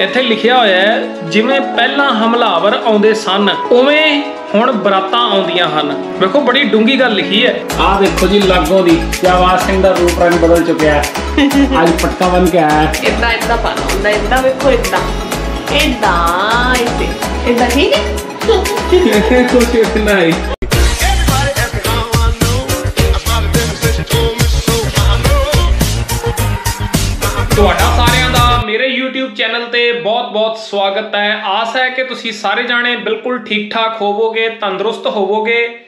ਇੱਥੇ ਲਿਖਿਆ ਹੋਇਆ ਹੈ ਜਿਵੇਂ ਪਹਿਲਾਂ ਹਮਲਾਵਰ ਆਉਂਦੇ ਸਨ ਉਵੇਂ ਹੁਣ ਬਰਾਤਾਂ ਆਉਂਦੀਆਂ ਹਨ। ਵੇਖੋ ਬੜੀ ਡੂੰਗੀ ਗੱਲ ਲਿਖੀ ਹੈ। ਆ ਦੇਖੋ ਜੀ ਲਾਗੋਂ ਦੀ ਜਵਾਰ ਸਿੰਘ ਦਾ ਰੂਪ ਰੰਗ ਬਦਲ ਚੁੱਕਿਆ ਹੈ। ਅੱਜ ਪਟਕਾ ਬਣ ਕੇ ਆਇਆ ਹੈ। ਇਦਾਂ ਇਦਾਂ ਪਾਣਾ ਹੁੰਦਾ ਇਦਾਂ ਵੇਖੋ ਇਦਾਂ ਇਦਾਂ ਇਦਾਂ ਇਦਾਂ ਠੀਕ ਹੈ? ਕੁਛ know. ਤੁਹਾਡਾ ਮੇਰੇ YouTube ਚੈਨਲ ਤੇ ਬਹੁਤ-ਬਹੁਤ ਸਵਾਗਤ ਹੈ। ਆਸ ਹੈ ਕਿ ਤੁਸੀਂ ਸਾਰੇ ਜਾਣੇ ਬਿਲਕੁਲ ਠੀਕ-ਠਾਕ ਹੋਵੋਗੇ, ਤੰਦਰੁਸਤ ਹੋਵੋਗੇ।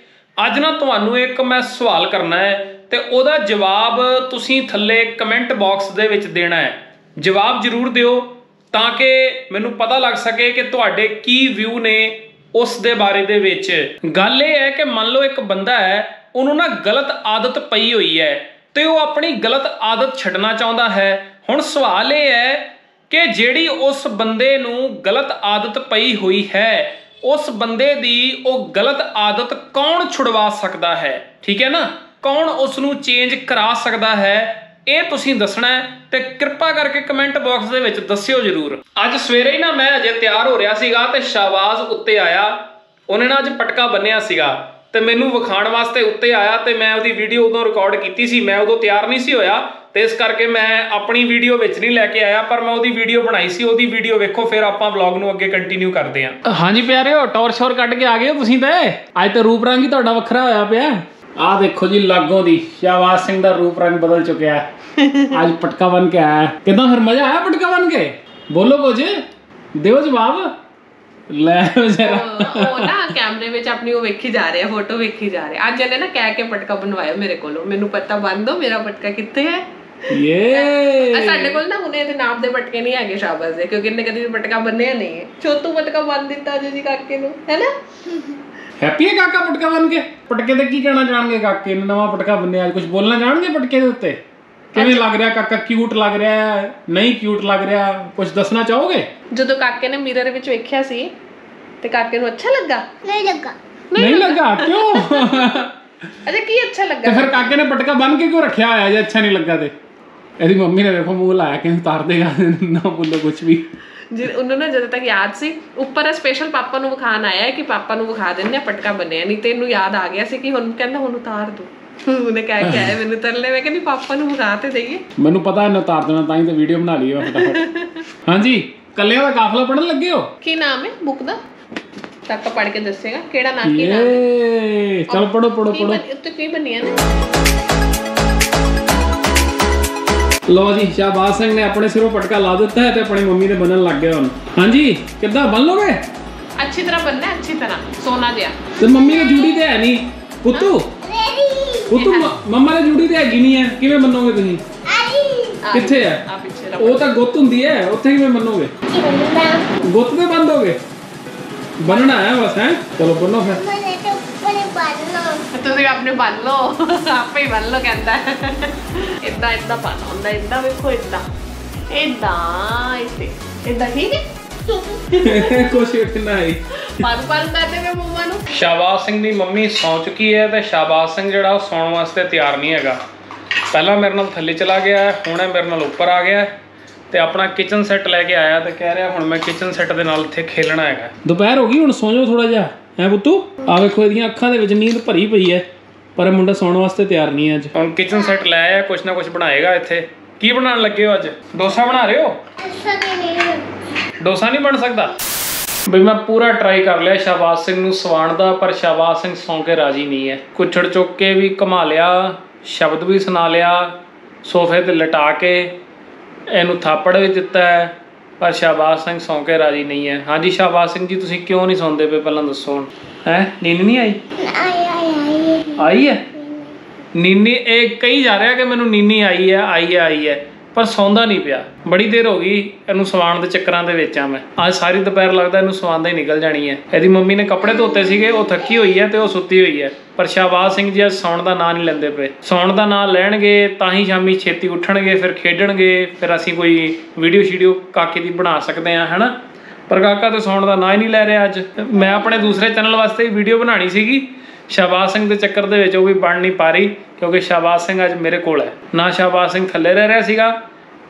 ਅੱਜ ਨਾ ਤੁਹਾਨੂੰ ਇੱਕ ਮੈਂ ਸਵਾਲ ਕਰਨਾ ਹੈ ਤੇ ਉਹਦਾ ਜਵਾਬ ਤੁਸੀਂ ਥੱਲੇ ਕਮੈਂਟ ਬਾਕਸ ਦੇ ਵਿੱਚ ਦੇਣਾ ਹੈ। ਜਵਾਬ ਜ਼ਰੂਰ ਦਿਓ ਤਾਂ ਕਿ ਮੈਨੂੰ ਪਤਾ ਲੱਗ ਸਕੇ ਕਿ ਤੁਹਾਡੇ ਕੀ ਵਿਊ ਨੇ ਉਸ ਦੇ ਬਾਰੇ ਦੇ ਵਿੱਚ। ਗੱਲ ਇਹ ਹੈ ਕਿ ਮੰਨ ਲਓ ਇੱਕ ਬੰਦਾ ਹੈ, ਉਹਨੂੰ ਨਾ ਗਲਤ ਆਦਤ ਪਈ ਹੋਈ ਹੈ ਤੇ ਉਹ ਆਪਣੀ ਗਲਤ ਆਦਤ ਛੱਡਣਾ ਚਾਹੁੰਦਾ ਹੈ। ਹੁਣ ਸਵਾਲ ਇਹ ਹੈ ਕਿ ਜਿਹੜੀ ਉਸ ਬੰਦੇ ਨੂੰ ਗਲਤ ਆਦਤ ਪਈ ਹੋਈ ਹੈ, ਉਸ ਬੰਦੇ ਦੀ ਉਹ ਗਲਤ ਆਦਤ ਕੌਣ ਛੁਡਵਾ ਸਕਦਾ ਹੈ? ਠੀਕ ਹੈ ਨਾ? ਕੌਣ ਉਸ ਨੂੰ ਚੇਂਜ ਕਰਾ ਸਕਦਾ ਹੈ? ਇਹ ਤੁਸੀਂ ਦੱਸਣਾ ਹੈ ਤੇ ਕਿਰਪਾ ਕਰਕੇ ਕਮੈਂਟ ਬਾਕਸ ਦੇ ਵਿੱਚ ਦੱਸਿਓ ਜਰੂਰ। ਅੱਜ ਸਵੇਰੇ ਹੀ ਨਾ ਮੈਂ ਅਜੇ ਤਿਆਰ ਹੋ ਰਿਹਾ ਸੀਗਾ ਤੇ ਸ਼ਾਬਾਜ਼ ਉੱਤੇ ਆਇਆ। ਉਹਨੇ ਨਾ ਅੱਜ ਪਟਕਾ ਬੰਨਿਆ ਸੀਗਾ। ਤੇ ਮੈਨੂੰ ਵਿਖਾਣ ਵਾਸਤੇ ਉੱਤੇ ਆਇਆ ਤੇ ਮੈਂ ਉਹਦੀ ਵੀਡੀਓ ਉਦੋਂ ਰਿਕਾਰਡ ਕੀਤੀ ਸੀ ਮੈਂ ਉਦੋਂ ਤਿਆਰ ਨਹੀਂ ਸੀ ਹੋਇਆ ਤੇ ਇਸ ਕਰਕੇ ਮੈਂ ਆਪਣੀ ਵੀਡੀਓ ਵਿੱਚ ਨਹੀਂ ਲੈ ਕੇ ਆਇਆ ਪਰ ਮੈਂ ਉਹਦੀ ਵੀਡੀਓ ਬਣਾਈ ਸੀ ਉਹਦੀ ਵੀਡੀਓ ਵੇਖੋ ਫਿਰ ਆਪਾਂ ਵਲੌਗ ਨੂੰ ਅੱਗੇ ਕੰਟੀਨਿਊ ਕਰਦੇ ਹਾਂ। ਹਾਂਜੀ ਪਿਆਰਿਓ ਟੌਰ ਸ਼ੋਰ ਕੱਢ ਕੇ ਆ ਗਏ ਹੋ ਤੁਸੀਂ ਤੇ? ਅੱਜ ਤੇ ਰੂਪ ਰੰਗ ਹੀ ਤੁਹਾਡਾ ਵੱਖਰਾ ਹੋਇਆ ਪਿਆ। ਆ ਦੇਖੋ ਜੀ ਲਾਗੋਂ ਦੀ ਸ਼ਾਬਾਜ਼ ਸਿੰਘ ਦਾ ਰੂਪ ਰੰਗ ਬਦਲ ਚੁੱਕਿਆ ਹੈ। ਅੱਜ ਪਟਕਾ ਬਣ ਕੇ ਆਇਆ ਹੈ। ਕਿਦਾਂ ਫਿਰ ਮਜ਼ਾ ਆਇਆ ਪਟਕਾ ਬਣ ਕੇ? ਬੋਲੋ ਕੁਝ। ਦਿਓ ਜਵਾਬ। ਲੈ ਜਰਾ। ਉਹ ਉਹ ਨਾ ਕੈਮਰੇ ਵਿੱਚ ਆਪਣੀ ਉਹ ਵੇਖੀ ਜਾ ਰਿਹਾ ਫੋਟੋ ਵੇਖੀ ਜਾ ਰਿਹਾ ਅੱਜ ਇਹਨੇ ਨਾ ਕਹਿ ਕੇ ਪਟਕਾ ਬਣਵਾਇਆ ਮੇਰੇ ਕੋਲੋਂ। ਮੈਨੂੰ ਪਤਾ ਬੰਦ ਦੋ ਮੇਰਾ ਪਟਕਾ ਕਿੱਥੇ ਹੈ? ਯੇ। ਆ ਸਾਡੇ ਕੋਲ ਨਾ ਹੁਣੇ ਇਹਦੇ ਨਾਪ ਦੇ ਪਟਕੇ ਨਹੀਂ ਹੈਗੇ ਸ਼ਾਬਾਜ਼ ਦੇ ਕਿਉਂਕਿ ਇਹਨੇ ਕਦੀ ਵੀ ਪਟਕਾ ਬੰਨਿਆ ਨਹੀਂ ਹੈ। ਛੋਟੂ ਪਟਕਾ ਬੰਨ ਦਿੱਤਾ ਜੀ ਜੀ ਕਾਕੇ ਨੂੰ ਹੈਨਾ ਹੈਪੀ ਹੈ ਕਾਕਾ ਪਟਕਾ ਬਣ ਕੇ? ਪਟਕੇ ਤੇ ਕੀ ਕਹਿਣਾ ਜਾਣਗੇ ਕਾਕੇ? ਨੇ ਨਵਾਂ ਪਟਕਾ ਬੰਨਿਆ ਅੱਜ ਕੁਝ ਬੋਲਣਾ ਜਾਣਗੇ ਪਟਕੇ ਦੇ ਉੱਤੇ? ਕਿਵੇਂ ਲੱਗ ਰਿਹਾ ਕਾਕਾ? ਕਿਊਟ ਲੱਗ ਰਿਹਾ ਹੈ? ਨਹੀਂ ਕਿਊਟ ਲੱਗ ਰਿਹਾ? ਕੁਝ ਦੱਸਣਾ ਚਾਹੋਗੇ? ਜਦੋਂ ਕਾਕੇ ਨੇ ਮਿਰਰ ਵਿੱਚ ਵੇਖਿਆ ਸੀ ਤੇ ਕਾਕੇ ਨੂੰ ਅੱਛਾ ਲੱਗਾ? ਨਹੀਂ ਲੱਗਾ। ਨਹੀਂ ਲੱਗਾ ਕਿਉਂ? ਅਜੇ ਕੀ ਅੱਛਾ ਤੇ ਲੱਗਾ ਫਿਰ ਕਾਕੇ ਨੇ ਪਟਕਾ ਬੰਨ ਕੇ ਕਿਉਂ ਰੱਖਿਆ ਹੋਇਆ ਜੇ ਅੱਛਾ ਨਹੀਂ ਲੱਗਾ ਤੇ? ਇਹਦੀ ਮੰਮੀ ਨੇ ਵੇਖੋ ਮੂੰਹ ਲਾਇਆ ਕਿ ਉਤਾਰ ਦੇਗਾ ਨਾ ਬੋਲੋ ਕੁਝ ਵੀ। ਜੀ ਉਹਨੂੰ ਨਾ ਜਦੋਂ ਤੱਕ ਯਾਦ ਸੀ ਉੱਪਰ ਸਪੈਸ਼ਲ ਪਾਪਾ ਨੂੰ ਵਿਖਾਣ ਆਇਆ ਹੈ ਕਿ ਪਾਪਾ ਨੂੰ ਵਿਖਾ ਦਿੰਨੇ ਆ ਪਟਕਾ ਬੰਨਿਆ। ਨਹੀਂ ਤੇ ਇਹਨੂੰ ਯਾਦ ਆ ਗਿਆ ਸੀ ਕਿ ਹੁਣ ਕਹਿੰਦਾ ਹੁਣ ਉਤਾਰ ਦੋ। ਉਹਨੇ ਕਹਿ ਕੇ ਆਇਆ ਮੈਨੂੰ ਤਰਲੇ ਮੈਂ ਕਹਿੰਦੀ ਪਾਪਾ ਨੂੰ ਵਿਖਾ ਤੇ ਦਈਏ। ਮੈਨੂੰ ਪਤਾ ਇਹਨੇ ਉਤਾਰ ਦੇਣਾ ਤਾਂ ਹੀ ਤੇ ਵੀਡੀਓ ਬਣਾ ਲਈ ਮੈਂ ਫਟਾਫਟ। ਹਾਂਜੀ ਕੱਲਿਆਂ ਦਾ ਕਾਫਲਾ ਪੜਨ ਲੱਗੇ ਹੋ? ਕੀ ਨਾਮ ਹੈ? ਬੁੱਕ ਦਾ? ਕਾਕਾ ਪੜ੍ਹ ਕੇ ਦੱਸੇਗਾ ਕਿਹੜਾ ਨਾਮ ਕੀ ਨਾਮ ਏ ਚਲ ਪੜੋ ਪੜੋ ਪੜੋ ਬਣ- ਉੱਤੇ ਕੀ ਬਣਿਆ? ਨੇ ਲੋ ਜੀ ਸ਼ਾਬਾਜ਼ ਸਿੰਘ ਨੇ ਆਪਣੇ ਸਿਰੋਂ ਪਟਕਾ ਲਾ ਦਿੱਤਾ ਹੈ ਤੇ ਆਪਣੀ ਮੰਮੀ ਦੇ ਬੰਨਣ ਲੱਗ ਗਿਆ ਹੁਣ। ਹਾਂਜੀ ਕਿੱਦਾਂ ਬੰਨ ਲੋਗੇ? ਅੱਛੀ ਤਰ੍ਹਾਂ ਬੰਨਣਾ ਹੈ, ਅੱਛੀ ਤਰ੍ਹਾਂ ਸੋਨਾ ਜਿਹਾ। ਤੇ ਮੰਮੀ ਦੇ ਜੂੜੀ ਤੇ ਹੈ ਨਹੀਂ। ਪੁੱਤੂ? ਪੁੱਤੂ ਮੰਮਾ ਦੇ ਜੂੜੀ ਤੇ ਹੈਗੀ ਨਹੀਂ ਹੈ। ਕਿਵੇਂ ਮੰਨੋਗੇ ਤੁਸੀਂ? ਕਿੱਥੇ ਹੈ? ਆ ਪਿੱਛੇ ਰੱਖ ਉਹ ਤਾਂ ਗੁੱਤ ਹੁੰਦੀ ਹੈ ਉੱਥੇ ਕਿਵੇਂ ਮੰਨੋਗੇ? ਗੁੱਤ ਤੇ ਬੰਦ ਬੰਨਣਾ ਹੈ ਬਸ ਹੈ? ਚਲੋ ਬੰਨੋ ਫਿਰ। ਤੁਸੀਂ ਆਪਣੇ ਬੰਨ ਲਓ। ਆਪੇ ਹੀ ਬੰਨ ਲਓ ਕਹਿੰਦਾ। ਇਦਾਂ ਇਦਾਂ ਪਾਣਾ ਹੁੰਦਾ ਇਦਾਂ ਵੇਖੋ ਇਦਾਂ ਇਦਾਂ ਇਦਾਂ ਇਦਾਂ ਠੀਕ ਹੈ? ਕੁਛ ਨਹੀਂ ਪਰ ਪਰ ਕਰਦੇ ਵੇ ਮੰਮਾ ਨੂੰ। ਸ਼ਾਬਾਜ਼ ਸਿੰਘ ਦੀ ਮੰਮੀ ਸੌਂ ਚੁੱਕੀ ਹੈ ਤੇ ਸ਼ਾਬਾਜ਼ ਸਿੰਘ ਜਿਹੜਾ ਉਹ ਸੌਣ ਵਾਸਤੇ ਤਿਆਰ ਨਹੀਂ ਹੈਗਾ। ਪਹਿਲਾਂ ਮੇਰੇ ਨਾਲ ਥੱਲੇ ਚਲਾ ਗਿਆ ਹੈ, ਹੁਣ ਇਹ ਮੇਰੇ ਨਾਲ ਉੱਪਰ ਆ ਗਿਆ ਹੈ। ਤੇ ਆਪਣਾ ਕਿਚਨ ਸੈੱਟ ਲੈ ਕੇ ਆਇਆ ਤੇ ਕਹਿ ਰਿਹਾ ਹੁਣ ਮੈਂ ਕਿਚਨ ਸੈੱਟ ਦੇ ਨਾਲ ਇੱਥੇ ਖੇਲਣਾ ਹੈਗਾ। ਦੁਪਹਿਰ ਹੋ ਗਈ ਹੁਣ ਸੌਂ ਜਾਓ ਥੋੜਾ ਜਿਹਾ। ਹੈ ਪੁੱਤੂ? ਆ ਵੇਖੋ ਇਹਦੀਆਂ ਅੱਖਾਂ ਦੇ ਵਿੱਚ ਨੀਂਦ ਭਰੀ ਪਈ ਹੈ ਪਰ ਮੁੰਡਾ ਸੌਣ ਵਾਸਤੇ ਤਿਆਰ ਨਹੀਂ ਹੈ ਅੱਜ। ਹੁਣ ਕਿਚਨ ਸੈੱਟ ਲੈ ਆਇਆ ਕੁਛ ਨਾ ਕੁਛ ਬਣਾਏਗਾ ਇੱਥੇ। ਕੀ ਬਣਾਉਣ ਲੱਗੇ ਹੋ ਅੱਜ? ਡੋਸਾ ਬਣਾ ਰਹੇ ਹੋ? ਡੋਸਾ ਨਹੀਂ ਬਣ ਸਕਦਾ? ਬਈ ਮੈਂ ਪੂਰਾ ਟਰਾਈ ਕਰ ਲਿਆ ਸ਼ਾਬਾਜ਼ ਸਿੰਘ ਨੂੰ ਸਵਾਣ ਦਾ ਪਰ ਸ਼ਾਬਾਜ਼ ਸਿੰਘ ਸੌਂ ਕੇ ਰਾਜੀ ਨਹੀਂ ਹੈ ਕੁੱਛੜ ਚੁੱਕ ਕੇ ਵੀ ਘੁਮਾ ਲਿਆ ਸ਼ਬਦ ਵੀ ਸੁਣਾ ਲਿਆ ਸੋਫੇ ਤੇ ਲਟਾ ਕੇ ਇਹਨੂੰ ਥਾਪੜ ਵੀ ਦਿੱਤਾ ਹੈ ਪਰ ਸ਼ਾਬਾਜ਼ ਸਿੰਘ ਸੌਂ ਕੇ ਰਾਜੀ ਨਹੀਂ ਹੈ। ਹਾਂਜੀ ਸ਼ਾਬਾਜ਼ ਸਿੰਘ ਜੀ ਤੁਸੀਂ ਕਿਉਂ ਨਹੀਂ ਸੌਂਦੇ ਪਏ? ਪਹਿਲਾਂ ਦੱਸੋ ਹੁਣ। ਹੈ? ਨੀਂਦ ਨਹੀਂ ਆਈ? ਆਈ ਆਈ ਆਈ ਆਈ ਹੈ? ਨੀਨੀ ਇਹ ਕਹੀ ਜਾ ਰਿਹਾ ਕਿ ਮੈਨੂੰ ਨੀਨੀ ਆਈ ਹੈ ਆਈ ਹੈ ਆਈ ਹੈ। ਪਰ ਸੌਂਦਾ ਨਹੀਂ ਪਿਆ। ਬੜੀ ਦੇਰ ਹੋ ਗਈ ਇਹਨੂੰ ਸਵਾਣ ਦੇ ਚੱਕਰਾਂ ਦੇ ਵਿੱਚ ਆ ਮੈਂ। ਅੱਜ ਸਾਰੀ ਦੁਪਹਿਰ ਲੱਗਦਾ ਇਹਨੂੰ ਸਵਾਉਂਦਾ ਹੀ ਨਿਕਲ ਜਾਣੀ ਹੈ। ਇਹਦੀ ਮੰਮੀ ਨੇ ਕੱਪੜੇ ਧੋਤੇ ਸੀਗੇ, ਉਹ ਥੱਕੀ ਹੋਈ ਹੈ ਤੇ ਉਹ ਸੁੱਤੀ ਹੋਈ ਹੈ। ਪਰ ਸ਼ਾਬਾਜ਼ ਸਿੰਘ ਜੀ ਅੱਜ ਸੌਣ ਦਾ ਨਾਂ ਨਹੀਂ ਲੈਂਦੇ ਪਏ। ਸੌਣ ਦਾ ਨਾਂ ਲੈਣਗੇ ਤਾਂ ਹੀ ਸ਼ਾਮੀ ਛੇਤੀ ਉੱਠਣਗੇ, ਫਿਰ ਖੇਡਣਗੇ, ਫਿਰ ਅਸੀਂ ਕੋਈ ਵੀਡੀਓ ਸ਼ੀਡੀਓ ਕਾਕੇ ਦੀ ਬਣਾ ਸਕਦੇ ਹਾਂ, ਹੈਨਾ? ਪਰ ਕਾਕਾ ਤੇ ਸੌਣ ਦਾ ਨਾਂ ਹੀ ਨਹੀਂ ਲੈ ਰਿਹਾ ਅੱਜ। ਮੈਂ ਆਪਣੇ ਦੂਸਰੇ ਚੈਨਲ ਵਾਸਤੇ ਵੀਡੀਓ ਬਣਾਣੀ ਸੀਗੀ। ਸ਼ਾਬਾਜ਼ ਸਿੰਘ ਦੇ ਚੱਕਰ ਦੇ ਵਿੱਚ ਉਹ ਵੀ ਬਣ ਨਹੀਂ ਪਾ ਰਹੀ, ਕਿਉਂਕਿ ਸ਼ਾਬਾਜ਼ ਸਿੰਘ ਅੱਜ ਮੇਰੇ ਕੋਲ ਹੈ। ਨਾ ਸ਼ਾਬਾਜ਼ ਸਿੰਘ ਥੱਲੇ ਰਹਿ ਰਿਹਾ ਸੀਗਾ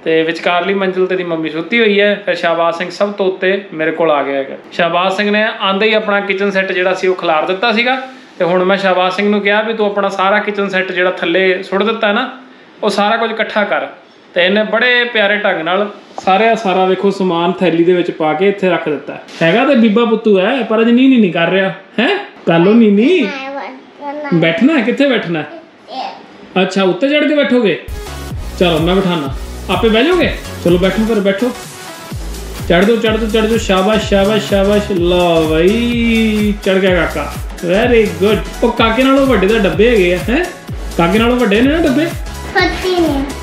ਤੇ ਵਿਚਕਾਰਲੀ ਮੰਜ਼ਿਲ ਤੇ ਦੀ ਮੰਮੀ ਸੁੱਤੀ ਹੋਈ ਹੈ, ਫਿਰ ਸ਼ਾਬਾਜ਼ ਸਿੰਘ ਸਭ ਤੋਂ ਉੱਤੇ ਮੇਰੇ ਕੋਲ ਆ ਗਿਆ ਹੈਗਾ। ਸ਼ਾਬਾਜ਼ ਸਿੰਘ ਨੇ ਆਂਦੇ ਹੀ ਆਪਣਾ ਕਿਚਨ ਸੈੱਟ ਜਿਹੜਾ ਸੀ ਉਹ ਖਿਲਾਰ ਦਿੱਤਾ ਸੀਗਾ, ਤੇ ਹੁਣ ਮੈਂ ਸ਼ਾਬਾਜ਼ ਸਿੰਘ ਨੂੰ ਕਿਹਾ ਵੀ ਤੂੰ ਆਪਣਾ ਸਾਰਾ ਕਿਚਨ ਸੈੱਟ ਜਿਹੜਾ ਥੱਲੇ ਸੁੱਟ ਦਿੱਤਾ ਨਾ, ਉਹ ਸਾਰਾ ਕੁਝ ਇਕੱਠਾ ਕਰ। ਤੇ ਇਹਨੇ ਬੜੇ ਪਿਆਰੇ ਢੰਗ ਨਾਲ ਸਾਰਾ ਸਾਰਾ ਵੇਖੋ ਸਮਾਨ ਥੈਲੀ ਦੇ ਵਿੱਚ ਪਾ ਕੇ ਇੱਥੇ ਰੱਖ ਦਿੱਤਾ। ਹੈਗਾ ਤੇ ਬੀਬਾ ਪੁੱਤੂ ਹੈ, ਪਰ ਅਜ ਨੀ ਨੀ ਨਹੀਂ ਕਰ ਰਿਹਾ। ਹੈ? ਕਾਲੋ ਨੀ ਨੀ ਬੈਠਣਾ। ਹੈ? ਕਿੱਥੇ ਬੈਠਣਾ ਹੈ? ਅੱਛਾ ਉੱਤੇ ਚੜ ਕੇ ਬੈਠੋਗੇ? ਚਲੋ ਮੈਂ ਬਿਠਾਣਾ ਆਪੇ ਬਹਿ ਜਾਓਗੇ? ਚਲੋ ਬੈਠੋ ਫਿਰ ਬੈਠੋ। ਚੜ ਦੋ ਚੜ ਦੋ ਚੜ ਦੋ ਸ਼ਾਬਾਸ਼ ਸ਼ਾਬਾਸ਼ ਸ਼ਾਬਾਸ਼। ਲਓ ਬਈ ਚੜ ਗਿਆ ਕਾਕਾ। ਵੈਰੀ ਗੁੱਡ ਉਹ ਕਾਕੇ ਨਾਲੋਂ ਵੱਡੇ ਤਾਂ ਡੱਬੇ ਹੈਗੇ ਆ ਹੈ? ਕਾਕੇ ਨਾਲੋਂ ਵੱਡੇ ਨੇ ਨਾ ਡੱਬੇ?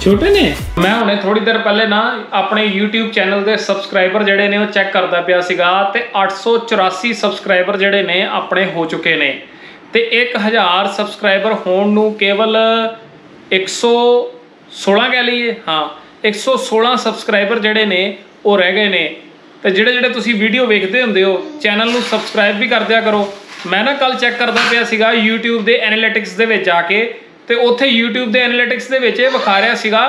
ਛੋਟੇ ਨੇ। ਮੈਂ ਹੁਣੇ ਥੋੜੀ ਦੇਰ ਪਹਿਲੇ ਨਾ ਆਪਣੇ YouTube ਚੈਨਲ ਦੇ ਸਬਸਕ੍ਰਾਈਬਰ ਜਿਹੜੇ ਨੇ ਉਹ ਚੈੱਕ ਕਰਦਾ ਪਿਆ ਸੀਗਾ ਤੇ 884 ਸਬਸਕ੍ਰਾਈਬਰ ਜਿਹੜੇ ਨੇ ਆਪਣੇ ਹੋ ਚੁੱਕੇ ਨੇ। ਤੇ 1000 ਸਬਸਕ੍ਰਾਈਬਰ ਹੋਣ ਨੂੰ ਕੇਵਲ 116 ਕਹਿ ਲਈਏ, ਹਾਂ 116 ਸਬਸਕ੍ਰਾਈਬਰ ਜਿਹੜੇ ਨੇ, ਉਹ ਰਹਿ ਗਏ ਨੇ। ਤੇ ਜਿਹੜੇ ਜਿਹੜੇ ਤੁਸੀਂ ਵੀਡੀਓ ਵੇਖਦੇ ਹੁੰਦੇ ਹੋ, ਚੈਨਲ ਨੂੰ ਸਬਸਕ੍ਰਾਈਬ ਵੀ ਕਰ ਦਿਆ ਕਰੋ। ਮੈਂ ਨਾ ਕੱਲ ਚੈੱਕ ਕਰਦਾ ਪਿਆ ਸੀਗਾ YouTube ਦੇ ਐਨਾਲਿਟਿਕਸ ਦੇ ਵਿੱਚ ਜਾ ਕੇ, ਤੇ ਉੱਥੇ YouTube ਦੇ ਐਨਾਲਿਟਿਕਸ ਦੇ ਵਿੱਚ ਇਹ ਵਿਖਾ ਰਿਹਾ ਸੀਗਾ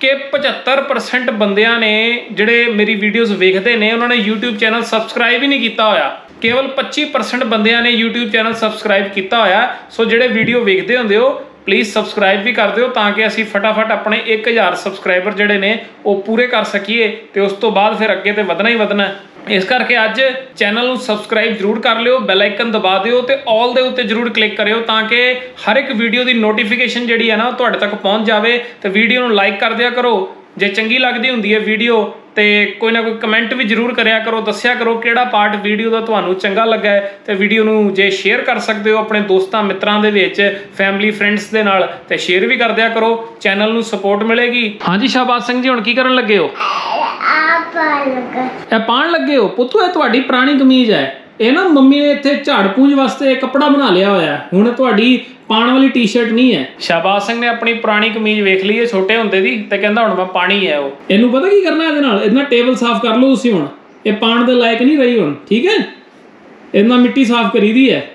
ਕਿ 75% ਬੰਦਿਆਂ ਨੇ ਜਿਹੜੇ ਮੇਰੀ ਵੀਡੀਓਜ਼ ਵੇਖਦੇ ਨੇ, ਉਹਨਾਂ ਨੇ YouTube ਚੈਨਲ ਸਬਸਕ੍ਰਾਈਬ ਹੀ ਨਹੀਂ ਕੀਤਾ ਹੋਇਆ। ਕੇਵਲ 25% ਬੰਦਿਆਂ ਨੇ YouTube ਚੈਨਲ ਸਬਸਕ੍ਰਾਈਬ ਕੀਤਾ ਹੋਇਆ। ਸੋ ਜਿਹੜੇ ਵੀਡੀਓ ਵੇਖਦੇ ਹੁੰਦੇ ਹੋ ਪਲੀਜ਼ ਸਬਸਕ੍ਰਾਈਬ ਵੀ ਕਰ ਦਿਓ ਤਾਂ ਕਿ ਅਸੀਂ ਫਟਾਫਟ ਆਪਣੇ 1000 ਸਬਸਕ੍ਰਾਈਬਰ ਜਿਹੜੇ ਨੇ, ਉਹ ਪੂਰੇ ਕਰ ਸਕੀਏ ਤੇ ਉਸ ਤੋਂ ਬਾਅਦ ਫਿਰ ਅੱਗੇ ਤੇ ਵਧਣਾ ਹੀ ਵਧਣਾ। ਇਸ ਕਰਕੇ ਅੱਜ ਚੈਨਲ ਨੂੰ ਸਬਸਕ੍ਰਾਈਬ ਜਰੂਰ ਕਰ ਲਿਓ ਬੈਲ ਆਈਕਨ ਦਬਾ ਦਿਓ ਤੇ ਆਲ ਦੇ ਉੱਤੇ ਜਰੂਰ ਕਲਿੱਕ ਕਰਿਓ ਤਾਂ ਕਿ ਹਰ ਇੱਕ ਵੀਡੀਓ ਦੀ ਨੋਟੀਫਿਕੇਸ਼ਨ ਜਿਹੜੀ ਹੈ ਨਾ, ਉਹ ਤੁਹਾਡੇ ਤੱਕ ਪਹੁੰਚ ਜਾਵੇ ਤੇ ਵੀਡੀਓ ਨੂੰ ਲਾਈਕ ਕਰ ਦਿਆ ਕਰੋ। ਜੇ ਚੰਗੀ ਲੱਗਦੀ ਹੁੰਦੀ ਹੈ ਵੀਡੀਓ ਤੇ ਕੋਈ ਨਾ ਕੋਈ ਕਮੈਂਟ ਵੀ ਜਰੂਰ ਕਰਿਆ ਕਰੋ, ਦੱਸਿਆ ਕਰੋ ਕਿਹੜਾ ਪਾਰਟ ਵੀਡੀਓ ਦਾ ਤੁਹਾਨੂੰ ਚੰਗਾ ਲੱਗਾ ਹੈ ਤੇ ਵੀਡੀਓ ਨੂੰ ਜੇ ਸ਼ੇਅਰ ਕਰ ਸਕਦੇ ਹੋ ਆਪਣੇ ਦੋਸਤਾਂ, ਮਿੱਤਰਾਂ ਦੇ ਵਿੱਚ ਫੈਮਿਲੀ ਫਰੈਂਡਸ ਦੇ ਨਾਲ, ਤੇ ਸ਼ੇਅਰ ਵੀ ਕਰ ਦਿਆ ਕਰੋ ਚੈਨਲ ਨੂੰ ਸਪੋਰਟ ਮਿਲੇਗੀ। ਹਾਂਜੀ ਸ਼ਾਬਾਜ਼ ਸਿੰਘ ਜੀ, ਹੁਣ ਕੀ ਕਰਨ ਲੱਗੇ ਹੋ? ਆਪਾ ਲਗਾ ਇਹ ਪਾਣ ਲੱਗੇ ਹੋ? ਪੁੱਤੂ, ਇਹ ਤੁਹਾਡੀ ਪੁਰਾਣੀ ਕਮੀਜ਼ ਹੈ। ਇਹ ਨਾ ਮੰਮੀ ਨੇ ਇੱਥੇ ਝਾੜ ਪੂੰਝ ਵਾਸਤੇ ਕੱਪੜਾ ਬਣਾ ਲਿਆ ਹੋਇਆ ਹੁਣ ਤੁਹਾਡੀ ਪਾਣ ਵਾਲੀ ਟੀ-ਸ਼ਰਟ ਨਹੀਂ ਹੈ। ਸ਼ਾਬਾਜ਼ ਸਿੰਘ ਨੇ ਆਪਣੀ ਪੁਰਾਣੀ ਕਮੀਜ਼ ਵੇਖ ਲਈ ਹੈ ਛੋਟੇ ਹੁੰਦੇ ਦੀ ਤੇ ਕਹਿੰਦਾ ਹੁਣ ਮੈਂ ਪਾਣੀ ਹੈ ਉਹ। ਇਹਨੂੰ ਪਤਾ ਕੀ ਕਰਨਾ ਇਹਦੇ ਨਾਲ? ਇਹਦੇ ਨਾਲ ਟੇਬਲ ਸਾਫ਼ ਕਰ ਲਓ ਤੁਸੀਂ ਹੁਣ। ਇਹ ਪਾਣ ਦੇ ਲਾਇਕ ਨਹੀਂ ਰਹੀ ਹੁਣ ਠੀਕ ਹੈ? ਇਹਦੇ ਨਾਲ ਮਿੱਟੀ ਸਾਫ਼ ਕਰੀਦੀ ਹੈ।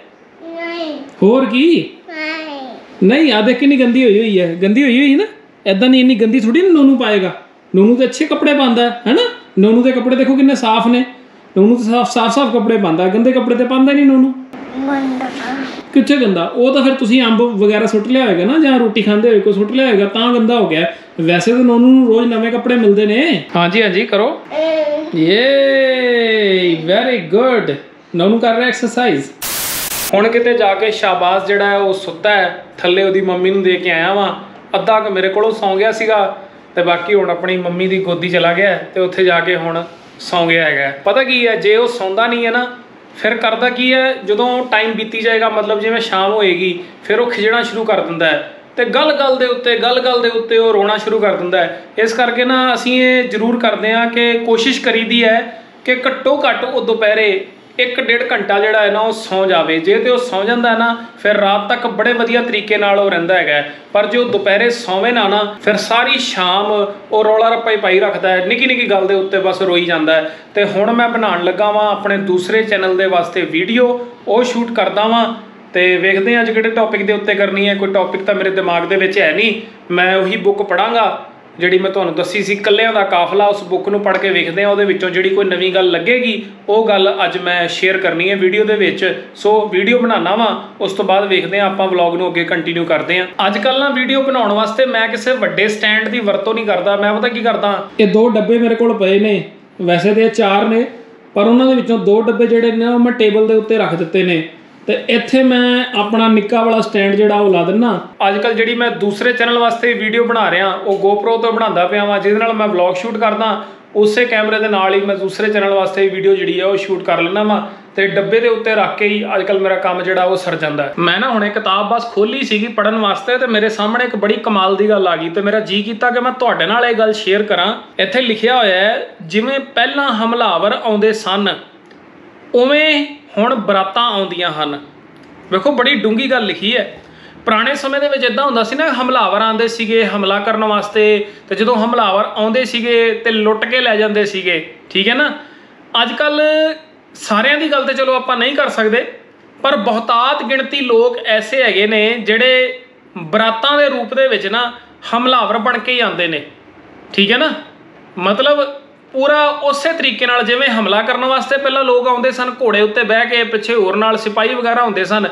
ਨਹੀਂ। ਹੋਰ ਕੀ? ਨਹੀਂ। ਨਹੀਂ ਆ ਦੇਖ ਕਿੰਨੀ ਗੰਦੀ ਹੋਈ ਹੋਈ ਹੈ। ਗੰਦੀ ਹੋਈ ਹੋਈ ਨਾ? ਐਦਾਂ ਨਹੀਂ ਇੰਨੀ ਗੰਦੀ ਥੋੜੀ ਨਾ ਨੋਨੂ ਪਾਏਗਾ। ਨੋਨੂ ਤੇ ਅੱਛੇ ਕੱਪੜੇ ਪਾਉਂਦਾ ਹੈ ਹੈਨਾ ਨੋਨੂ ਦੇ ਕੱਪੜੇ ਦੇਖੋ ਕਿੰਨੇ ਸਾਫ਼ ਨੇ। ਨੋਨੂ ਤੇ ਸਾਫ਼ ਸਾਫ਼ ਸਾਫ਼ ਕੱਪੜੇ ਪਾਉਂਦਾ ਗੰਦੇ ਕੱਪੜੇ ਤੇ ਪਾਉਂਦਾ ਨਹੀਂ ਨੋਨੂ ਕਿੱਥੇ ਗੰਦਾ? ਉਹ ਤਾਂ ਫਿਰ ਤੁਸੀਂ ਅੰਬ ਵਗੈਰਾ ਸੁੱਟ ਲਿਆ ਹੋਵੇਗਾ ਨਾ ਜਾਂ ਰੋਟੀ ਖਾਂਦੇ ਹੋਏ ਕੋਈ ਸੁੱਟ ਲਿਆ ਹੋਵੇਗਾ ਤਾਂ ਗੰਦਾ ਹੋ ਗਿਆ। ਵੈਸੇ ਤਾਂ ਨੋਨੂ ਨੂੰ ਰੋਜ਼ ਨਵੇਂ ਕੱਪੜੇ ਮਿਲਦੇ ਨੇ। ਹਾਂਜੀ ਹਾਂਜੀ ਕਰੋ। ਯੇ ਵੈਰੀ ਗੁੱਡ ਨੋਨੂ ਕਰ ਰਿਹਾ ਐਕਸਰਸਾਈਜ਼ ਹੁਣ ਕਿਤੇ ਜਾ ਕੇ ਸ਼ਾਬਾਜ਼ ਜਿਹੜਾ ਹੈ ਉਹ ਸੁੱਤਾ ਹੈ। ਥੱਲੇ ਉਹਦੀ ਮੰਮੀ ਨੂੰ ਦੇ ਕੇ ਆਇਆ ਵਾਂ। ਅੱਧਾ ਕੁ ਮੇਰੇ ਕੋਲੋਂ ਸੌਂ ਗਿਆ ਸੀਗਾ ਤੇ ਬਾਕੀ ਹੁਣ ਆਪਣੀ ਮੰਮੀ ਦੀ ਗੋਦੀ ਚਲਾ ਗਿਆ ਤੇ ਉੱਥੇ ਜਾ ਕੇ ਹੁਣ ਸੌਂ ਗਿਆ ਹੈਗਾ ਪਤਾ ਕੀ ਹੈ ਜੇ ਉਹ ਸੌਂਦਾ ਨਹੀਂ ਹੈ ਨਾ ਫਿਰ ਕਰਦਾ ਕੀ ਹੈ, ਜਦੋਂ ਟਾਈਮ ਬੀਤੀ ਜਾਏਗਾ, ਮਤਲਬ ਜਿਵੇਂ ਸ਼ਾਮ ਹੋਏਗੀ, ਫਿਰ ਉਹ ਖਿਜਣਾ ਸ਼ੁਰੂ ਕਰ ਦਿੰਦਾ ਹੈ ਤੇ ਗੱਲ ਗੱਲ ਦੇ ਉੱਤੇ ਗੱਲ ਗੱਲ ਦੇ ਉੱਤੇ ਉਹ ਰੋਣਾ ਸ਼ੁਰੂ ਕਰ ਦਿੰਦਾ ਹੈ। ਇਸ ਕਰਕੇ ਨਾ ਅਸੀਂ ਇਹ ਜ਼ਰੂਰ ਕਰਦੇ ਹਾਂ ਕਿ ਕੋਸ਼ਿਸ਼ ਕਰੀਦੀ ਹੈ ਕਿ ਘੱਟੋ ਘੱਟ ਉਹ ਦੁਪਹਿਰੇ ਇੱਕ ਡੇਢ ਘੰਟਾ ਜਿਹੜਾ ਹੈ ਨਾ ਉਹ ਸੌਂ ਜਾਵੇ। ਜੇ ਤੇ ਉਹ ਸੌਂ ਜਾਂਦਾ ਹੈ ਨਾ, ਫਿਰ ਰਾਤ ਤੱਕ ਬੜੇ ਵਧੀਆ ਤਰੀਕੇ ਨਾਲ ਉਹ ਰਹਿੰਦਾ ਹੈਗਾ ਪਰ ਜੇ ਉਹ ਦੁਪਹਿਰੇ ਸੌਵੇਂ ਨਾ ਨਾ, ਫਿਰ ਸਾਰੀ ਸ਼ਾਮ ਉਹ ਰੌਲਾ ਰੱਪਾ ਹੀ ਪਾਈ ਰੱਖਦਾ ਹੈ। ਨਿੱਕੀ ਨਿੱਕੀ ਗੱਲ ਦੇ ਉੱਤੇ ਬਸ ਰੋਈ ਜਾਂਦਾ ਹੈ। ਤੇ ਹੁਣ ਮੈਂ ਬਣਾਉਣ ਲੱਗਾ ਵਾਂ ਆਪਣੇ ਦੂਸਰੇ ਚੈਨਲ ਦੇ ਵਾਸਤੇ ਵੀਡੀਓ, ਉਹ ਸ਼ੂਟ ਕਰਦਾ ਵਾਂ। ਤੇ ਵੇਖਦੇ ਹਾਂ ਅੱਜ ਕਿਹੜੇ ਟੌਪਿਕ ਦੇ ਉੱਤੇ ਕਰਨੀ ਹੈ। ਕੋਈ ਟੌਪਿਕ ਤਾਂ ਮੇਰੇ ਦਿਮਾਗ ਦੇ ਵਿੱਚ ਹੈ ਨਹੀਂ। ਮੈਂ ਉਹੀ ਬੁੱਕ ਪੜਾਂਗਾ ਜਿਹੜੀ ਮੈਂ ਤੁਹਾਨੂੰ ਦੱਸੀ ਸੀ ਕੱਲਿਆਂ ਦਾ ਕਾਫਲਾ ਉਸ ਬੁੱਕ ਨੂੰ ਪੜ੍ਹ ਕੇ ਵੇਖਦੇ ਹਾਂ, ਉਹਦੇ ਵਿੱਚੋਂ ਜਿਹੜੀ ਕੋਈ ਨਵੀਂ ਗੱਲ ਲੱਗੇਗੀ, ਉਹ ਗੱਲ ਅੱਜ ਮੈਂ ਸ਼ੇਅਰ ਕਰਨੀ ਹੈ ਵੀਡੀਓ ਦੇ ਵਿੱਚ। ਸੋ ਵੀਡੀਓ ਬਣਾਉਣਾ ਵਾ, ਉਸ ਤੋਂ ਬਾਅਦ ਵੇਖਦੇ ਹਾਂ, ਆਪਾਂ ਵਲੌਗ ਨੂੰ ਅੱਗੇ ਕੰਟੀਨਿਊ ਕਰਦੇ ਹਾਂ। ਅੱਜ ਕੱਲ ਨਾ ਵੀਡੀਓ ਬਣਾਉਣ ਵਾਸਤੇ ਮੈਂ ਕਿਸੇ ਵੱਡੇ ਸਟੈਂਡ ਦੀ ਵਰਤੋਂ ਨਹੀਂ ਕਰਦਾ। ਮੈਂ ਪਤਾ ਕੀ ਕਰਦਾ, ਇਹ ਦੋ ਡੱਬੇ ਮੇਰੇ ਕੋਲ ਪਏ ਨੇ। ਵੈਸੇ ਤੇ ਇਹ ਚਾਰ ਨੇ, ਪਰ ਉਹਨਾਂ ਦੇ ਵਿੱਚੋਂ ਦੋ ਡੱਬੇ ਜਿਹੜੇ ਨੇ, ਉਹ ਮੈਂ ਟੇਬਲ ਦੇ ਉੱਤੇ ਰੱਖ ਦਿੱਤੇ ਨੇ। ਤੇ ਇੱਥੇ ਮੈਂ ਆਪਣਾ ਨਿੱਕਾ ਵਾਲਾ ਸਟੈਂਡ ਜਿਹੜਾ ਉਹ ਲਾ ਦਿੰਨਾ। ਅੱਜ ਕੱਲ ਜਿਹੜੀ ਮੈਂ ਦੂਸਰੇ ਚੈਨਲ ਵਾਸਤੇ ਵੀਡੀਓ ਬਣਾ ਰਿਹਾ, ਉਹ GoPro ਤੋਂ ਬਣਾਉਂਦਾ ਪਿਆ ਵਾਂ, ਜਿਹਦੇ ਨਾਲ ਮੈਂ ਵਲੌਗ ਸ਼ੂਟ ਕਰਦਾ। ਉਸੇ ਕੈਮਰੇ ਦੇ ਨਾਲ ਹੀ ਮੈਂ ਦੂਸਰੇ ਚੈਨਲ ਵਾਸਤੇ ਵੀਡੀਓ ਜਿਹੜੀ ਆ ਉਹ ਸ਼ੂਟ ਕਰ ਲੈਣਾ ਵਾਂ। ਤੇ ਡੱਬੇ ਦੇ ਉੱਤੇ ਰੱਖ ਕੇ ਹੀ ਅੱਜ ਕੱਲ ਮੇਰਾ ਕੰਮ ਜਿਹੜਾ ਉਹ ਸਰ ਜਾਂਦਾ ਮੈਂ ਨਾ ਹੁਣੇ ਕਿਤਾਬ ਬਸ ਖੋਲੀ ਸੀਗੀ ਪੜਨ ਵਾਸਤੇ ਤੇ ਮੇਰੇ ਸਾਹਮਣੇ ਇੱਕ ਬੜੀ ਕਮਾਲ ਦੀ ਗੱਲ ਆ ਗਈ ਤੇ ਮੇਰਾ ਜੀ ਕੀਤਾ ਕਿ ਮੈਂ ਤੁਹਾਡੇ ਨਾਲ ਇਹ ਗੱਲ ਸ਼ੇਅਰ ਕਰਾਂ। ਇੱਥੇ ਲਿਖਿਆ ਹੋਇਆ ਹੈ, ਜਿਵੇਂ ਪਹਿਲਾਂ ਹਮਲਾਵਰ ਆਉਂਦੇ ਸਨ ਉਵੇਂ ਹੁਣ ਬਰਾਤਾਂ ਆਉਂਦੀਆਂ ਹਨ। ਵੇਖੋ, ਬੜੀ ਡੂੰਗੀ ਗੱਲ ਲਿਖੀ ਹੈ। ਪੁਰਾਣੇ ਸਮੇਂ ਦੇ ਵਿੱਚ ਇਦਾਂ ਹੁੰਦਾ ਸੀ ਨਾ, ਹਮਲਾਵਰ ਆਉਂਦੇ ਸੀਗੇ ਹਮਲਾ ਕਰਨ ਵਾਸਤੇ ਤੇ ਜਦੋਂ ਹਮਲਾਵਰ ਆਉਂਦੇ ਸੀਗੇ ਤੇ ਲੁੱਟ ਕੇ ਲੈ ਜਾਂਦੇ ਸੀਗੇ, ਠੀਕ ਹੈ ਨਾ? ਅੱਜ ਕੱਲ ਸਾਰਿਆਂ ਦੀ ਗੱਲ ਤੇ ਚਲੋ ਆਪਾਂ ਨਹੀਂ ਕਰ ਸਕਦੇ, ਪਰ ਬਹੁਤਾਤ ਗਿਣਤੀ ਲੋਕ ਐਸੇ ਹੈਗੇ ਨੇ ਜਿਹੜੇ ਬਰਾਤਾਂ ਦੇ ਰੂਪ ਦੇ ਵਿੱਚ ਨਾ ਹਮਲਾਵਰ ਬਣ ਕੇ ਹੀ ਆਉਂਦੇ ਨੇ, ਠੀਕ ਹੈ ਨਾ? ਮਤਲਬ ਪੂਰਾ ਉਸੇ ਤਰੀਕੇ ਨਾਲ ਜਿਵੇਂ ਹਮਲਾ ਕਰਨ ਵਾਸਤੇ ਪਹਿਲਾਂ ਲੋਕ ਆਉਂਦੇ ਸਨ, ਘੋੜੇ ਉੱਤੇ ਬਹਿ ਕੇ ਪਿੱਛੇ ਹੋਰ ਨਾਲ ਸਿਪਾਹੀ ਵਗੈਰਾ ਹੁੰਦੇ ਸਨ।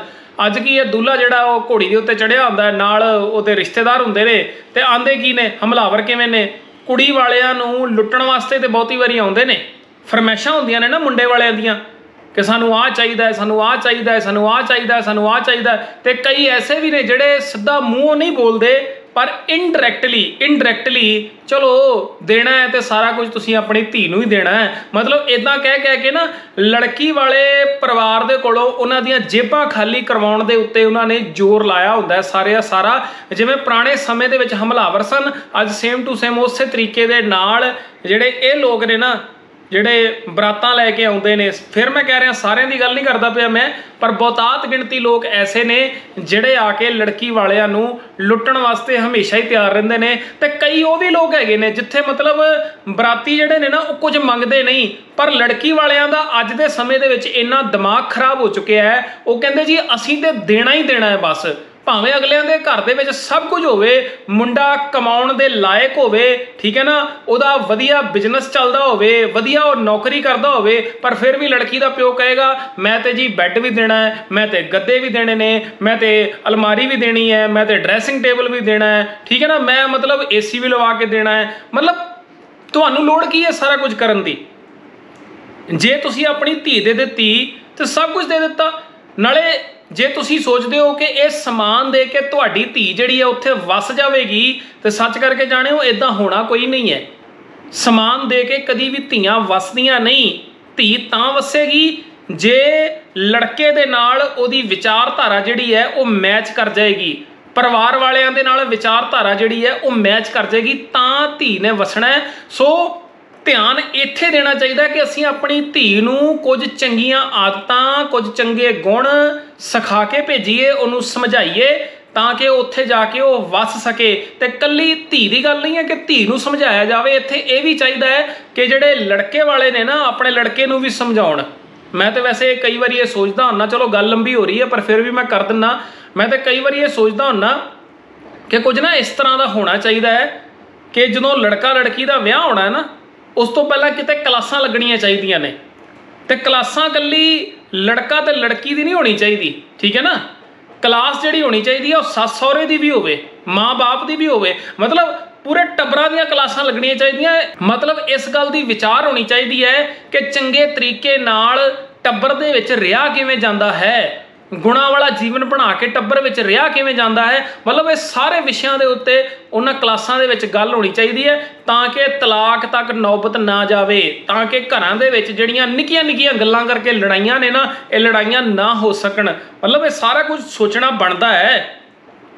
ਅੱਜ ਕੀ ਇਹ ਦੁੱਲਾ ਜਿਹੜਾ ਉਹ ਘੋੜੀ ਦੇ ਉੱਤੇ ਚੜਿਆ ਹੁੰਦਾ ਨਾਲ ਉਹਦੇ ਰਿਸ਼ਤੇਦਾਰ ਹੁੰਦੇ ਨੇ ਤੇ ਆਂਦੇ ਕੀ ਨੇ? ਹਮਲਾਵਰ ਕਿਵੇਂ ਨੇ? ਕੁੜੀ ਵਾਲਿਆਂ ਨੂੰ ਲੁੱਟਣ ਵਾਸਤੇ ਤੇ ਬਹੁਤੀ ਵਾਰੀ ਆਉਂਦੇ ਨੇ। ਫਰਮੈਸ਼ਾਂ ਹੁੰਦੀਆਂ ਨੇ ਨਾ ਮੁੰਡੇ ਵਾਲਿਆਂ ਦੀਆਂ ਕਿ ਸਾਨੂੰ ਆਹ ਚਾਹੀਦਾ ਹੈ, ਸਾਨੂੰ ਆਹ ਚਾਹੀਦਾ ਹੈ, ਸਾਨੂੰ ਆਹ ਚਾਹੀਦਾ ਹੈ, ਸਾਨੂੰ ਆਹ ਚਾਹੀਦਾ ਹੈ ਤੇ ਕਈ ਐਸੇ ਵੀ ਨੇ ਜਿਹੜੇ ਸਿੱਧਾ ਮੂੰਹੋਂ ਨਹੀਂ ਬੋਲਦੇ ਪਰ ਇਨਡਾਇਰੈਕਟਲੀ ਇਨਡਾਇਰੈਕਟਲੀ ਚਲੋ ਦੇਣਾ ਹੈ ਤੇ ਸਾਰਾ ਕੁਝ ਤੁਸੀਂ ਆਪਣੀ ਧੀ ਨੂੰ ਹੀ ਦੇਣਾ ਹੈ। ਮਤਲਬ ਇਦਾਂ ਕਹਿ ਕਹਿ ਕੇ ਨਾ ਲੜਕੀ ਵਾਲੇ ਪਰਿਵਾਰ ਦੇ ਕੋਲੋਂ ਉਹਨਾਂ ਦੀਆਂ ਜੇਬਾਂ ਖਾਲੀ ਕਰਵਾਉਣ ਦੇ ਉੱਤੇ ਉਹਨਾਂ ਨੇ ਜ਼ੋਰ ਲਾਇਆ ਹੁੰਦਾ ਹੈ ਸਾਰੇ ਦਾ ਸਾਰਾ। ਜਿਵੇਂ ਪੁਰਾਣੇ ਸਮੇਂ ਦੇ ਵਿੱਚ ਹਮਲਾਵਰ ਸਨ, ਅੱਜ ਸੇਮ ਟੂ ਸੇਮ ਉਸੇ ਤਰੀਕੇ ਦੇ ਨਾਲ ਜਿਹੜੇ ਇਹ ਲੋਕ ਨੇ ਨਾ ਜਿਹੜੇ ਬਰਾਤਾਂ ਲੈ ਕੇ ਆਉਂਦੇ ਨੇ। ਫਿਰ ਮੈਂ ਕਹਿ ਰਿਹਾ, ਸਾਰਿਆਂ ਦੀ ਗੱਲ ਨਹੀਂ ਕਰਦਾ ਪਿਆ ਮੈਂ, ਪਰ ਬਹੁਤਾਤ ਗਿਣਤੀ ਲੋਕ ਐਸੇ ਨੇ ਜਿਹੜੇ ਆ ਕੇ ਲੜਕੀ ਵਾਲਿਆਂ ਨੂੰ ਲੁੱਟਣ ਵਾਸਤੇ ਹਮੇਸ਼ਾ ਹੀ ਤਿਆਰ ਰਹਿੰਦੇ ਨੇ ਤੇ ਕਈ ਉਹ ਵੀ ਲੋਕ ਹੈਗੇ ਨੇ ਜਿੱਥੇ ਮਤਲਬ ਬਰਾਤੀ ਜਿਹੜੇ ਨੇ ਨਾ, ਉਹ ਕੁਝ ਮੰਗਦੇ ਨਹੀਂ। ਪਰ ਲੜਕੀ ਵਾਲਿਆਂ ਦਾ ਅੱਜ ਦੇ ਸਮੇਂ ਦੇ ਵਿੱਚ ਇੰਨਾ ਦਿਮਾਗ ਖਰਾਬ ਹੋ ਚੁੱਕਿਆ ਹੈ, ਉਹ ਕਹਿੰਦੇ ਜੀ, ਅਸੀਂ ਤੇ ਦੇਣਾ ਹੀ ਦੇਣਾ ਹੈ ਬਸ। ਭਾਵੇਂ ਅਗਲਿਆਂ ਦੇ ਘਰ ਦੇ ਵਿੱਚ ਸਭ ਕੁਝ ਹੋਵੇ, ਮੁੰਡਾ ਕਮਾਉਣ ਦੇ ਲਾਇਕ ਹੋਵੇ, ਠੀਕ ਹੈ ਨਾ, ਉਹਦਾ ਵਧੀਆ ਬਿਜ਼ਨਸ ਚੱਲਦਾ ਹੋਵੇ, ਵਧੀਆ ਉਹ ਨੌਕਰੀ ਕਰਦਾ ਹੋਵੇ, ਪਰ ਫਿਰ ਵੀ ਲੜਕੀ ਦਾ ਪਿਓ ਕਹੇਗਾ, ਮੈਂ ਤੇ ਜੀ ਬੈੱਡ ਵੀ ਦੇਣਾ ਹੈ, ਮੈਂ ਤੇ ਗੱਦੇ ਵੀ ਦੇਣੇ ਨੇ, ਮੈਂ ਤੇ ਅਲਮਾਰੀ ਵੀ ਦੇਣੀ ਹੈ, ਮੈਂ ਤੇ ਡਰੈਸਿੰਗ ਟੇਬਲ ਵੀ ਦੇਣਾ ਹੈ, ਠੀਕ ਹੈ ਨਾ, ਮੈਂ ਮਤਲਬ ਏਸੀ ਵੀ ਲਵਾ ਕੇ ਦੇਣਾ ਹੈ। ਮਤਲਬ ਤੁਹਾਨੂੰ ਲੋੜ ਕੀ ਹੈ ਸਾਰਾ ਕੁਝ ਕਰਨ ਦੀ? ਜੇ ਤੁਸੀਂ ਆਪਣੀ ਧੀ ਦੇ ਦਿੱਤੀ ਤੇ ਸਭ ਕੁਝ ਦੇ ਦਿੱਤਾ, ਨਾਲੇ ਜੇ ਤੁਸੀਂ ਸੋਚਦੇ ਹੋ ਕਿ ਇਹ ਸਮਾਨ ਦੇ ਕੇ ਤੁਹਾਡੀ ਧੀ ਜਿਹੜੀ ਹੈ ਉੱਥੇ ਵਸ ਜਾਵੇਗੀ, ਤੇ ਸੱਚ ਕਰਕੇ ਜਾਣਿਓ ਇਦਾਂ ਹੋਣਾ ਕੋਈ ਨਹੀਂ ਹੈ। ਸਮਾਨ ਦੇ ਕੇ ਕਦੀ ਵੀ ਧੀਆਂ ਵਸਦੀਆਂ ਨਹੀਂ, ਧੀ ਤਾਂ ਵਸੇਗੀ। ਜੇ ਲੜਕੇ ਦੇ ਨਾਲ ਉਹਦੀ ਵਿਚਾਰਧਾਰਾ ਜਿਹੜੀ ਹੈ, ਉਹ ਮੈਚ ਕਰ ਜਾਏਗੀ, ਪਰਿਵਾਰ ਵਾਲਿਆਂ ਦੇ ਨਾਲ ਵਿਚਾਰਧਾਰਾ ਜਿਹੜੀ ਹੈ, ਉਹ ਮੈਚ ਕਰ ਜਾਏਗੀ, ਤਾਂ ਧੀ ਨੇ ਵਸਣਾ ਸੋ ਧਿਆਨ ਇੱਥੇ ਦੇਣਾ ਚਾਹੀਦਾ ਕਿ ਅਸੀਂ ਆਪਣੀ ਧੀ ਨੂੰ ਕੁਝ ਚੰਗੀਆਂ ਆਦਤਾਂ, ਕੁਝ ਚੰਗੇ ਗੁਣ ਸਿਖਾ ਕੇ ਭੇਜੀਏ, ਉਹਨੂੰ ਸਮਝਾਈਏ ਤਾਂ ਕਿ ਉੱਥੇ ਜਾ ਕੇ ਉਹ ਵੱਸ ਸਕੇ। ਤੇ ਕੱਲੀ ਧੀ ਦੀ ਗੱਲ ਨਹੀਂ ਹੈ ਕਿ ਧੀ ਨੂੰ ਸਮਝਾਇਆ ਜਾਵੇ, ਇੱਥੇ ਇਹ ਵੀ ਚਾਹੀਦਾ ਹੈ ਕਿ ਜਿਹੜੇ ਲੜਕੇ ਵਾਲੇ ਨੇ ਨਾ, ਆਪਣੇ ਲੜਕੇ ਨੂੰ ਵੀ ਸਮਝਾਉਣ। ਮੈਂ ਤੇ ਵੈਸੇ ਕਈ ਵਾਰੀ ਇਹ ਸੋਚਦਾ ਹੁੰਨਾ ਚਲੋ ਗੱਲ ਲੰਬੀ ਹੋ ਰਹੀ ਹੈ, ਪਰ ਫਿਰ ਵੀ ਮੈਂ ਕਰ ਦਿੰਨਾ ਮੈਂ ਤੇ ਕਈ ਵਾਰੀ ਇਹ ਸੋਚਦਾ ਹੁੰਨਾ ਕਿ ਕੁਝ ਨਾ ਇਸ ਤਰ੍ਹਾਂ ਦਾ ਹੋਣਾ ਚਾਹੀਦਾ ਹੈ ਕਿ ਜਦੋਂ ਲੜਕਾ ਲੜਕੀ ਦਾ ਵਿਆਹ ਹੋਣਾ ਹੈ ਨਾ, ਉਸ ਤੋਂ ਪਹਿਲਾਂ ਕਿਤੇ ਕਲਾਸਾਂ ਲੱਗਣੀਆਂ ਚਾਹੀਦੀਆਂ ਨੇ। ਤੇ ਕਲਾਸਾਂ ਕੱਲੀ ਲੜਕਾ ਤੇ ਲੜਕੀ ਦੀ ਨਹੀਂ ਹੋਣੀ ਚਾਹੀਦੀ, ਠੀਕ ਹੈ ਨਾ? ਕਲਾਸ ਜਿਹੜੀ ਹੋਣੀ ਚਾਹੀਦੀ ਹੈ ਉਹ ਸੱਸ ਸਹੁਰੇ ਦੀ ਵੀ ਹੋਵੇ ਮਾਂ-ਬਾਪ ਦੀ ਵੀ ਹੋਵੇ। ਮਤਲਬ ਪੂਰੇ ਟੱਬਰਾਂ ਦੀਆਂ ਕਲਾਸਾਂ ਲੱਗਣੀਆਂ ਚਾਹੀਦੀਆਂ। ਮਤਲਬ ਇਸ ਗੱਲ ਦੀ ਵਿਚਾਰ ਹੋਣੀ ਚਾਹੀਦੀ ਹੈ ਕਿ ਚੰਗੇ ਤਰੀਕੇ ਨਾਲ ਟੱਬਰ ਦੇ ਵਿੱਚ ਰਿਹਾ ਕਿਵੇਂ ਜਾਂਦਾ ਹੈ। ਗੁਣਾ ਵਾਲਾ ਜੀਵਨ ਬਣਾ ਕੇ ਟੱਬਰ ਵਿੱਚ ਰਿਹਾ ਕਿਵੇਂ ਜਾਂਦਾ ਹੈ? ਮਤਲਬ ਇਹ ਸਾਰੇ ਵਿਸ਼ਿਆਂ ਦੇ ਉੱਤੇ ਉਹਨਾਂ ਕਲਾਸਾਂ ਦੇ ਵਿੱਚ ਗੱਲ ਹੋਣੀ ਚਾਹੀਦੀ ਹੈ ਤਾਂ ਕਿ ਤਲਾਕ ਤੱਕ ਨੌਬਤ ਨਾ ਜਾਵੇ, ਤਾਂ ਕਿ ਘਰਾਂ ਦੇ ਵਿੱਚ ਜਿਹੜੀਆਂ ਨਿੱਕੀਆਂ ਨਿੱਕੀਆਂ ਗੱਲਾਂ ਕਰਕੇ ਲੜਾਈਆਂ ਨੇ ਨਾ, ਇਹ ਲੜਾਈਆਂ ਨਾ ਹੋ ਸਕਣ। ਮਤਲਬ ਇਹ ਸਾਰਾ ਕੁਝ ਸੋਚਣਾ ਬਣਦਾ ਹੈ।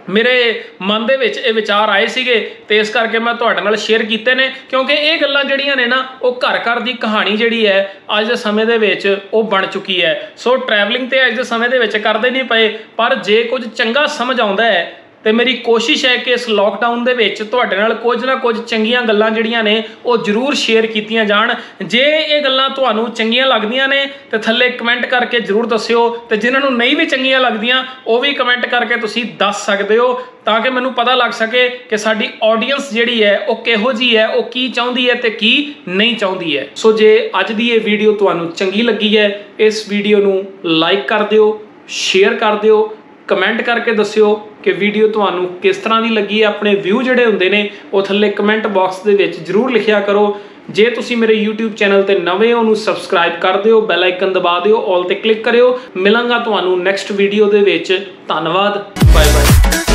ਮੇਰੇ ਮਨ ਦੇ ਵਿੱਚ ਇਹ ਵਿਚਾਰ ਆਏ ਸੀਗੇ ਤੇ ਇਸ ਕਰਕੇ ਮੈਂ ਤੁਹਾਡੇ ਨਾਲ ਸ਼ੇਅਰ ਕੀਤੇ ਨੇ, ਕਿਉਂਕਿ ਇਹ ਗੱਲਾਂ ਜਿਹੜੀਆਂ ਨੇ ਨਾ, ਉਹ ਘਰ ਘਰ ਦੀ ਕਹਾਣੀ ਜਿਹੜੀ ਹੈ, ਅੱਜ ਦੇ ਸਮੇਂ ਦੇ ਵਿੱਚ ਉਹ ਬਣ ਚੁੱਕੀ ਹੈ। ਸੋ ਟਰੈਵਲਿੰਗ ਤੇ ਅੱਜ ਦੇ ਸਮੇਂ ਦੇ ਵਿੱਚ ਕਰਦੇ ਨਹੀਂ ਪਏ, ਪਰ ਜੇ ਕੁਝ ਚੰਗਾ ਸਮਝ ਆਉਂਦਾ ਹੈ ਤੇ ਮੇਰੀ ਕੋਸ਼ਿਸ਼ ਹੈ ਕਿ ਇਸ ਲੋਕਡਾਊਨ ਦੇ ਵਿੱਚ ਤੁਹਾਡੇ ਨਾਲ ਕੁਝ ਨਾ ਕੁਝ ਚੰਗੀਆਂ ਗੱਲਾਂ ਜਿਹੜੀਆਂ ਨੇ ਉਹ ਜ਼ਰੂਰ ਸ਼ੇਅਰ ਕੀਤੀਆਂ ਜਾਣ। ਜੇ ਇਹ ਗੱਲਾਂ ਤੁਹਾਨੂੰ ਚੰਗੀਆਂ ਲੱਗਦੀਆਂ ਨੇ, ਤੇ ਥੱਲੇ ਕਮੈਂਟ ਕਰਕੇ ਜ਼ਰੂਰ ਦੱਸਿਓ। ਤੇ ਜਿਨ੍ਹਾਂ ਨੂੰ ਨਹੀਂ ਵੀ ਚੰਗੀਆਂ ਲੱਗਦੀਆਂ, ਉਹ ਵੀ ਕਮੈਂਟ ਕਰਕੇ ਤੁਸੀਂ ਦੱਸ ਸਕਦੇ ਹੋ, ਤਾਂ ਕਿ ਮੈਨੂੰ ਪਤਾ ਲੱਗ ਸਕੇ ਕਿ ਸਾਡੀ ਆਡੀਅנס ਜਿਹੜੀ ਹੈ, ਉਹ ਕਿਹੋ ਜੀ ਹੈ, ਉਹ ਕੀ ਚਾਹੁੰਦੀ ਹੈ ਤੇ ਕੀ ਨਹੀਂ ਚਾਹੁੰਦੀ ਹੈ। ਸੋ ਜੇ ਅੱਜ ਦੀ ਇਹ ਵੀਡੀਓ ਤੁਹਾਨੂੰ ਚੰਗੀ ਲੱਗੀ ਹੈ, ਇਸ ਵੀਡੀਓ ਨੂੰ ਲਾਈਕ ਕਰ ਦਿਓ ਸ਼ੇਅਰ ਕਰ ਦਿਓ ਕਮੈਂਟ ਕਰਕੇ ਦੱਸਿਓ ਕਿ ਵੀਡੀਓ ਤੁਹਾਨੂੰ ਕਿਸ ਤਰ੍ਹਾਂ ਦੀ ਲੱਗੀ ਹੈ ਆਪਣੇ ਵਿਊ ਜਿਹੜੇ ਹੁੰਦੇ ਨੇ, ਉਹ ਥੱਲੇ ਕਮੈਂਟ ਬਾਕਸ ਦੇ ਵਿੱਚ ਜਰੂਰ ਲਿਖਿਆ ਕਰੋ। ਜੇ ਤੁਸੀਂ ਮੇਰੇ YouTube ਚੈਨਲ ਤੇ ਨਵੇਂ ਹੋ, ਉਹਨੂੰ ਸਬਸਕ੍ਰਾਈਬ ਕਰ ਦਿਓ ਬੈਲ ਆਈਕਨ ਦਬਾ ਦਿਓ ਆਲ ਤੇ ਕਲਿੱਕ ਕਰਿਓ। ਮਿਲਾਂਗਾ ਤੁਹਾਨੂੰ ਨੈਕਸਟ ਵੀਡੀਓ ਦੇ ਵਿੱਚ। ਧੰਨਵਾਦ। Bye bye